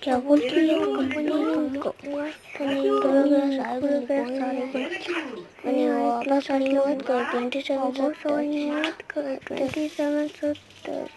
que aguanten you plus